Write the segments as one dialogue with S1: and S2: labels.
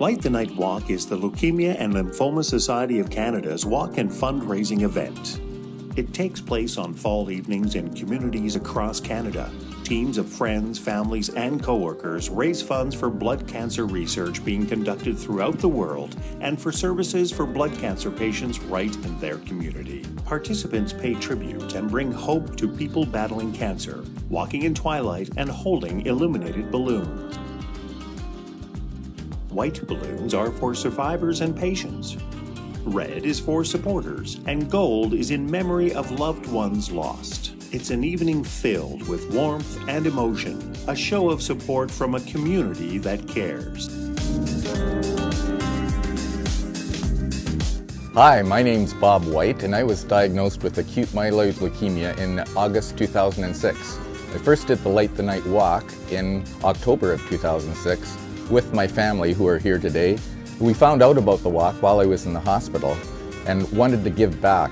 S1: Light the Night Walk is the Leukemia and Lymphoma Society of Canada's walk and fundraising event. It takes place on fall evenings in communities across Canada. Teams of friends, families, and coworkers raise funds for blood cancer research being conducted throughout the world and for services for blood cancer patients right in their community. Participants pay tribute and bring hope to people battling cancer, walking in twilight and holding illuminated balloons. White balloons are for survivors and patients. Red is for supporters, and gold is in memory of loved ones lost. It's an evening filled with warmth and emotion, a show of support from a community that cares.
S2: Hi, my name's Bob White, and I was diagnosed with acute myeloid leukemia in August 2006. I first did the Light the Night Walk in October of 2006 with my family who are here today we found out about the walk while I was in the hospital and wanted to give back.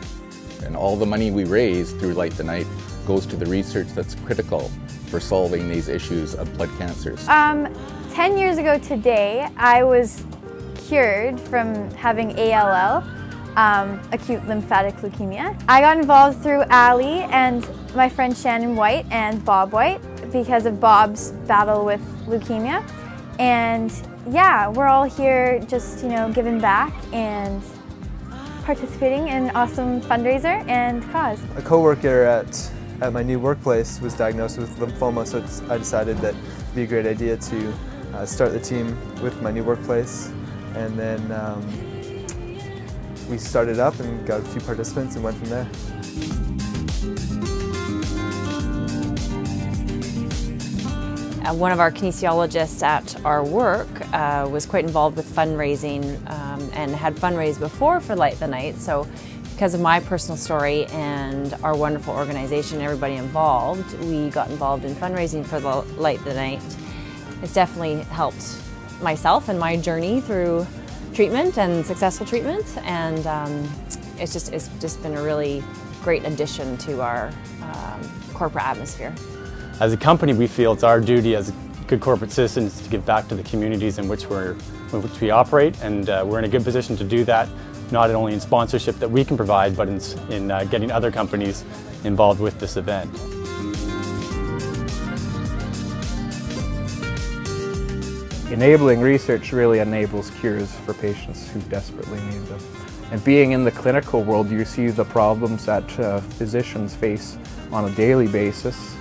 S2: And all the money we raise through Light the Night goes to the research that's critical for solving these issues of blood cancers.
S3: Um, 10 years ago today, I was cured from having ALL, um, acute lymphatic leukemia. I got involved through Ali and my friend Shannon White and Bob White because of Bob's battle with leukemia. And yeah, we're all here just, you know, giving back and participating in awesome fundraiser and cause.
S4: A coworker at, at my new workplace was diagnosed with lymphoma, so I decided that it'd be a great idea to uh, start the team with my new workplace. And then um, we started up and got a few participants and went from there.
S5: Uh, one of our kinesiologists at our work uh, was quite involved with fundraising um, and had fundraised before for Light the Night. So because of my personal story and our wonderful organization, everybody involved, we got involved in fundraising for the Light the Night. It's definitely helped myself and my journey through treatment and successful treatment and um, it's just it's just been a really great addition to our um, corporate atmosphere.
S6: As a company, we feel it's our duty as good corporate citizens to give back to the communities in which, we're, in which we operate, and uh, we're in a good position to do that, not only in sponsorship that we can provide, but in, in uh, getting other companies involved with this event.
S7: Enabling research really enables cures for patients who desperately need them. And being in the clinical world, you see the problems that uh, physicians face on a daily basis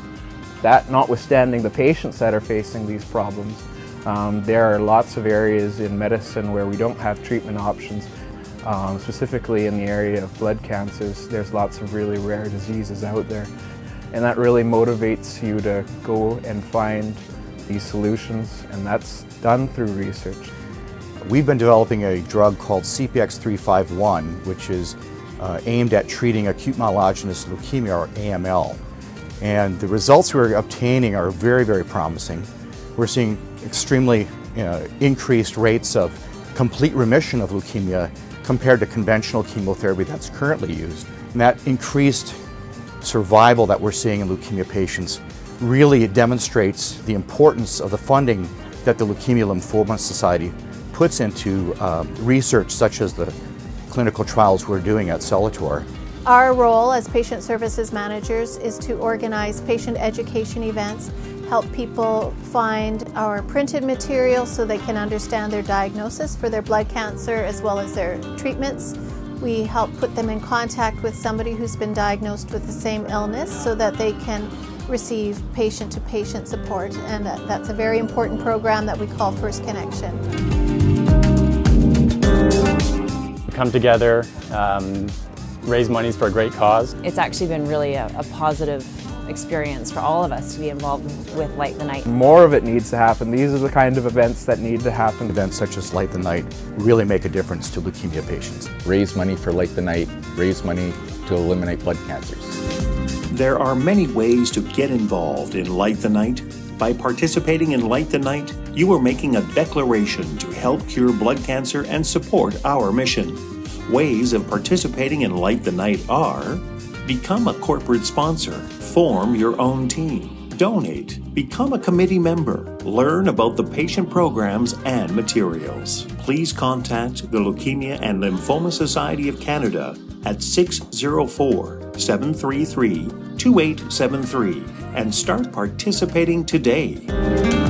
S7: that notwithstanding the patients that are facing these problems, um, there are lots of areas in medicine where we don't have treatment options. Um, specifically in the area of blood cancers, there's lots of really rare diseases out there. And that really motivates you to go and find these solutions, and that's done through research.
S8: We've been developing a drug called CPX351, which is uh, aimed at treating acute myelogenous leukemia, or AML. And the results we're obtaining are very, very promising. We're seeing extremely increased rates of complete remission of leukemia compared to conventional chemotherapy that's currently used. And that increased survival that we're seeing in leukemia patients really demonstrates the importance of the funding that the Leukemia Lymphoma Society puts into uh, research such as the clinical trials we're doing at Celator.
S9: Our role as patient services managers is to organize patient education events, help people find our printed material so they can understand their diagnosis for their blood cancer as well as their treatments. We help put them in contact with somebody who's been diagnosed with the same illness so that they can receive patient-to-patient -patient support and that's a very important program that we call First Connection.
S6: We come together, um, raise monies for a great cause.
S5: It's actually been really a, a positive experience for all of us to be involved with Light the Night.
S7: More of it needs to happen. These are the kind of events that need to happen.
S8: Events such as Light the Night really make a difference to leukemia patients.
S2: Raise money for Light the Night, raise money to eliminate blood cancers.
S1: There are many ways to get involved in Light the Night. By participating in Light the Night, you are making a declaration to help cure blood cancer and support our mission. Ways of participating in Light the Night are become a corporate sponsor, form your own team, donate, become a committee member, learn about the patient programs and materials. Please contact the Leukemia and Lymphoma Society of Canada at 604 733 2873 and start participating today.